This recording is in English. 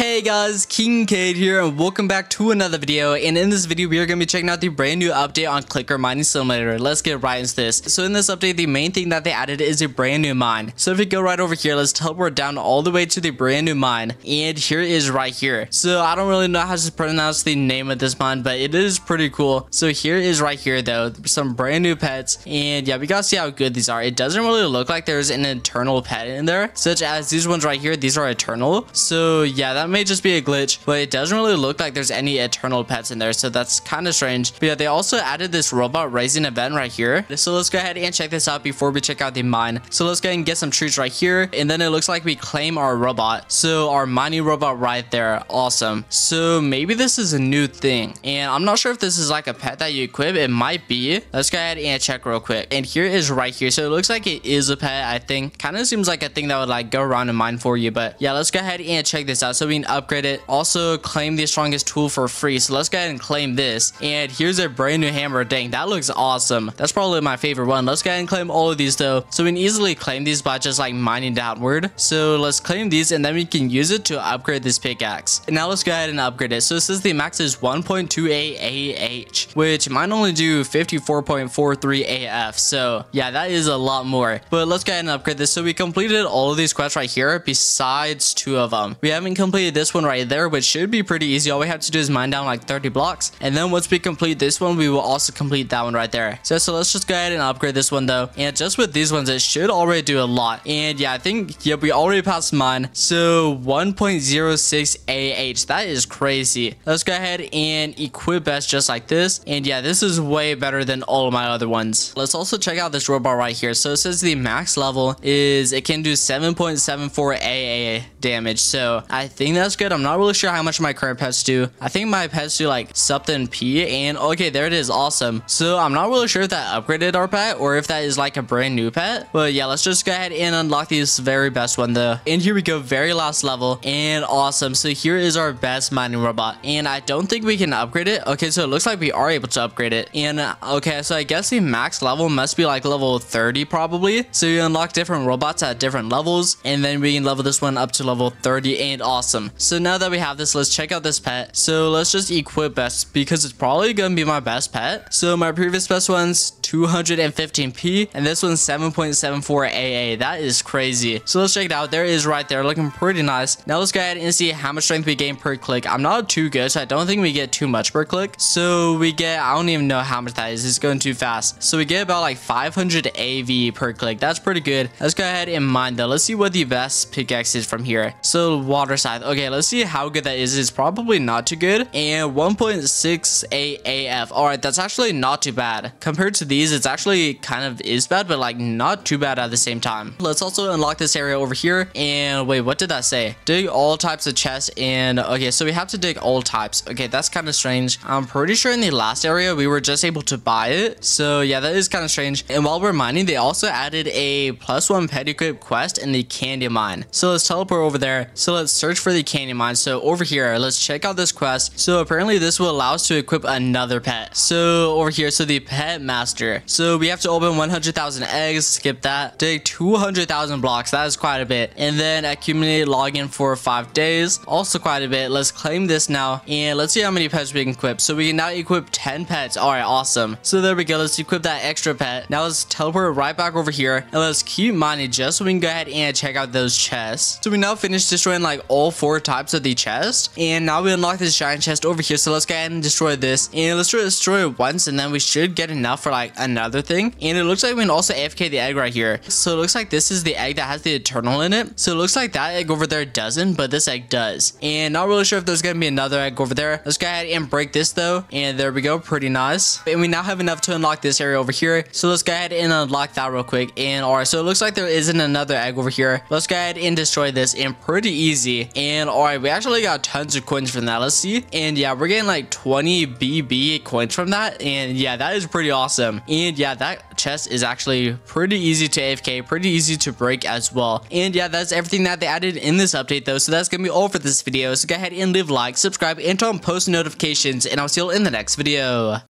Hey guys, King Kade here and welcome back to another video and in this video we are going to be checking out the brand new update on Clicker Mining Simulator. Let's get right into this. So in this update the main thing that they added is a brand new mine. So if we go right over here let's teleport down all the way to the brand new mine and here is right here. So I don't really know how to pronounce the name of this mine but it is pretty cool. So here is right here though some brand new pets and yeah we gotta see how good these are. It doesn't really look like there's an eternal pet in there such as these ones right here. These are eternal. So yeah that may just be a glitch, but it doesn't really look like there's any eternal pets in there, so that's kind of strange. But yeah, they also added this robot raising event right here. So let's go ahead and check this out before we check out the mine. So let's go ahead and get some trees right here, and then it looks like we claim our robot. So our mining robot right there, awesome. So maybe this is a new thing, and I'm not sure if this is like a pet that you equip. It might be. Let's go ahead and check real quick. And here is right here. So it looks like it is a pet, I think. Kind of seems like a thing that would like go around and mine for you, but yeah, let's go ahead and check this out. So we upgrade it. Also claim the strongest tool for free. So let's go ahead and claim this. And here's a brand new hammer. Dang, that looks awesome. That's probably my favorite one. Let's go ahead and claim all of these though. So we can easily claim these by just like mining downward. So let's claim these and then we can use it to upgrade this pickaxe. And now let's go ahead and upgrade it. So it says the max is 1.28 AH, which might only do 54.43 AF. So yeah, that is a lot more. But let's go ahead and upgrade this. So we completed all of these quests right here besides two of them. We haven't completed this one right there, which should be pretty easy. All we have to do is mine down like 30 blocks. And then once we complete this one, we will also complete that one right there. So, so let's just go ahead and upgrade this one though. And just with these ones, it should already do a lot. And yeah, I think, yep, we already passed mine. So 1.06 AH, that is crazy. Let's go ahead and equip us just like this. And yeah, this is way better than all of my other ones. Let's also check out this robot right here. So it says the max level is, it can do 7.74 AA damage. So I think that's good. I'm not really sure how much my current pets do. I think my pets do like something P and okay, there it is. Awesome. So I'm not really sure if that upgraded our pet or if that is like a brand new pet. But yeah, let's just go ahead and unlock this very best one though. And here we go, very last level and awesome. So here is our best mining robot and I don't think we can upgrade it. Okay, so it looks like we are able to upgrade it. And okay, so I guess the max level must be like level 30 probably. So you unlock different robots at different levels and then we can level this one up to level 30 and awesome. So now that we have this, let's check out this pet. So let's just equip best because it's probably gonna be my best pet. So my previous best one's 215p and this one's 7.74 AA. That is crazy. So let's check it out. There is right there looking pretty nice. Now let's go ahead and see how much strength we gain per click. I'm not too good, so I don't think we get too much per click. So we get, I don't even know how much that is. It's going too fast. So we get about like 500 AV per click. That's pretty good. Let's go ahead and mine though. Let's see what the best pickaxe is from here. So water scythe. Okay, let's see how good that is. It's probably not too good. And 1.68 AF. All right, that's actually not too bad. Compared to these, it's actually kind of is bad, but like not too bad at the same time. Let's also unlock this area over here. And wait, what did that say? Dig all types of chests. And okay, so we have to dig all types. Okay, that's kind of strange. I'm pretty sure in the last area, we were just able to buy it. So yeah, that is kind of strange. And while we're mining, they also added a plus one pet equip quest in the candy mine. So let's teleport over there. So let's search for the candy mine. So over here, let's check out this quest. So apparently this will allow us to equip another pet. So over here, so the pet master. So we have to open 100,000 eggs, skip that. Dig 200,000 blocks, that is quite a bit. And then accumulate login for five days, also quite a bit. Let's claim this now and let's see how many pets we can equip. So we can now equip 10 pets. All right, awesome. So there we go. Let's equip that extra pet. Now let's teleport right back over here and let's keep mining just so we can go ahead and check out those chests. So we now finished destroying like all four types of the chest and now we unlock this giant chest over here. So let's go ahead and destroy this and let's destroy it once and then we should get enough for like another thing. And it looks like we can also AFK the egg right here. So it looks like this is the egg that has the eternal in it. So it looks like that egg over there doesn't, but this egg does. And not really sure if there's going to be another egg over there. Let's go ahead and break this though. And there we go. Pretty nice. And we now have enough to unlock this area over here. So let's go ahead and unlock that real quick. And all right, so it looks like there isn't another egg over here. Let's go ahead and destroy this and pretty easy. And all right, we actually got tons of coins from that. Let's see. And yeah, we're getting like 20 BB coins from that. And yeah, that is pretty awesome. And yeah, that chest is actually pretty easy to AFK, pretty easy to break as well. And yeah, that's everything that they added in this update though. So that's going to be all for this video. So go ahead and leave a like, subscribe, and turn on post notifications. And I'll see you in the next video.